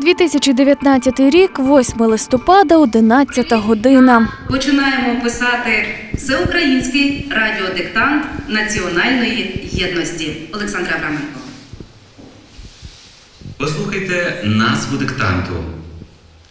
2019 рік, 8 листопада, 11 година. Починаємо писати всеукраїнський радіодиктант національної єдності. Олександра Авраменко. Послухайте назву диктанту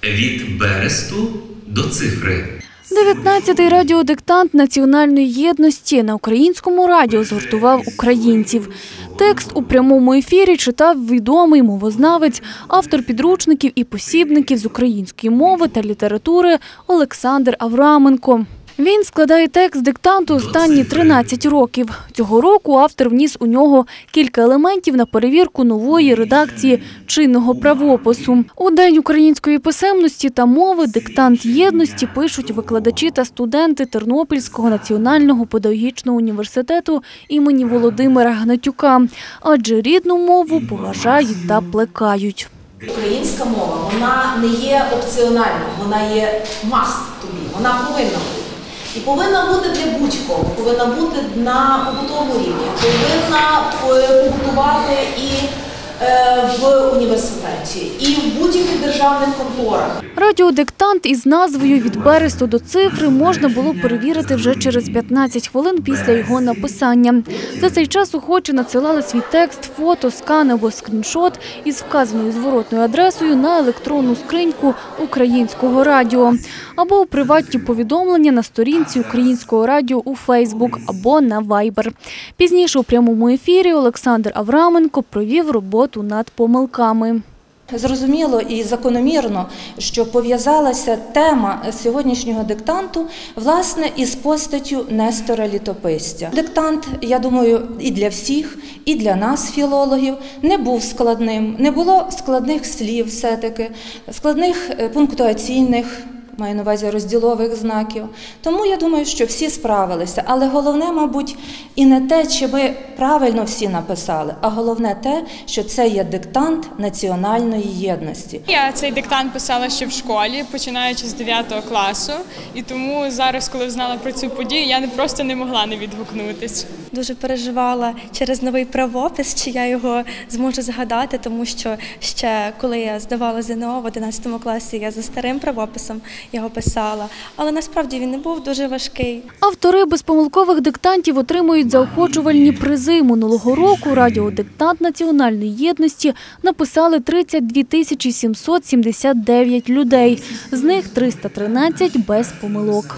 від бересту до цифри. 19-й радіодиктант національної єдності на українському радіо згуртував українців. Текст у прямому ефірі читав відомий мовознавець, автор підручників і посібників з української мови та літератури Олександр Авраменко. Він складає текст диктанту останні 13 років. Цього року автор вніс у нього кілька елементів на перевірку нової редакції чинного правопису. У День української писемності та мови диктант єдності пишуть викладачі та студенти Тернопільського національного педагогічного університету імені Володимира Гнатюка, адже рідну мову поважають та плекають. Українська мова вона не є опціональною, вона є must to be, вона повинна бути. І повинна бути для будь-кого, повинна бути на побутовому рівні, повинна е, побутувати і е, в університеті, і державних конторах. Радіодиктант із назвою від бересту до цифри можна було перевірити вже через 15 хвилин після його написання. За цей час охочі надсилали свій текст, фото, скан або скріншот із вказаною зворотною адресою на електронну скриньку українського радіо або у приватні повідомлення на сторінці українського радіо у Фейсбук або на Вайбер. Пізніше у прямому ефірі Олександр Авраменко провів роботу над помилками. Зрозуміло і закономірно, що пов'язалася тема сьогоднішнього диктанту власне із постаттю Нестора Літописця. Диктант, я думаю, і для всіх, і для нас, філологів, не був складним, не було складних слів, все-таки, складних е, пунктуаційних. Маю на увазі розділових знаків. Тому я думаю, що всі справилися. Але головне, мабуть, і не те, чи ми правильно всі написали, а головне те, що це є диктант національної єдності. Я цей диктант писала ще в школі, починаючи з 9 класу, і тому зараз, коли знала про цю подію, я не просто не могла не відгукнутись. Дуже переживала через новий правопис, чи я його зможу згадати, тому що ще коли я здавала ЗНО в 11 класі, я за старим правописом його писала. Але насправді він не був дуже важкий. Автори безпомилкових диктантів отримують заохочувальні призи. Минулого року радіодиктант національної єдності написали 32 тисячі 779 людей. З них 313 без помилок.